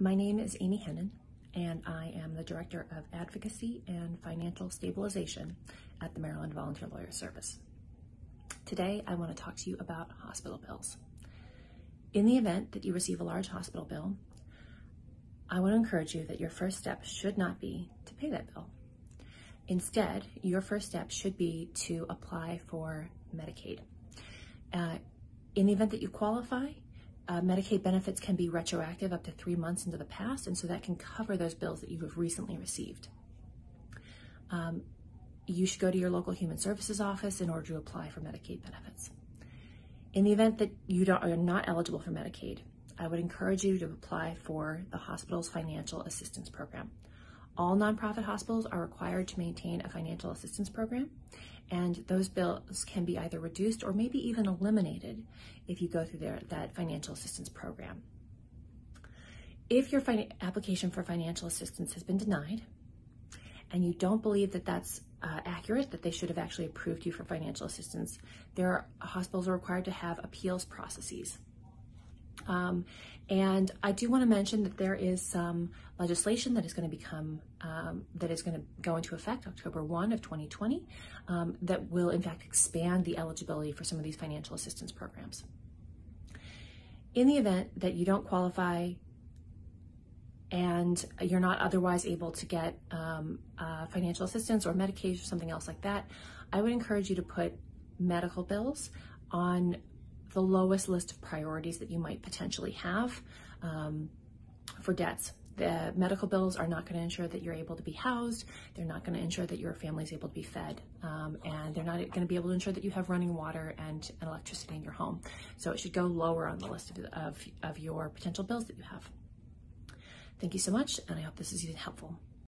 My name is Amy Hennen, and I am the Director of Advocacy and Financial Stabilization at the Maryland Volunteer Lawyer Service. Today, I want to talk to you about hospital bills. In the event that you receive a large hospital bill, I want to encourage you that your first step should not be to pay that bill. Instead, your first step should be to apply for Medicaid. Uh, in the event that you qualify, uh, Medicaid benefits can be retroactive up to three months into the past, and so that can cover those bills that you have recently received. Um, you should go to your local human services office in order to apply for Medicaid benefits. In the event that you are not eligible for Medicaid, I would encourage you to apply for the hospital's financial assistance program. All nonprofit hospitals are required to maintain a financial assistance program, and those bills can be either reduced or maybe even eliminated if you go through their, that financial assistance program. If your application for financial assistance has been denied and you don't believe that that's uh, accurate, that they should have actually approved you for financial assistance, there are, hospitals are required to have appeals processes. Um, and I do want to mention that there is some legislation that is going to become, um, that is going to go into effect October 1 of 2020, um, that will in fact expand the eligibility for some of these financial assistance programs. In the event that you don't qualify and you're not otherwise able to get uh, financial assistance or Medicaid or something else like that, I would encourage you to put medical bills on the lowest list of priorities that you might potentially have um, for debts. The medical bills are not going to ensure that you're able to be housed. They're not going to ensure that your family is able to be fed. Um, and they're not going to be able to ensure that you have running water and, and electricity in your home. So it should go lower on the list of, of, of your potential bills that you have. Thank you so much, and I hope this is helpful.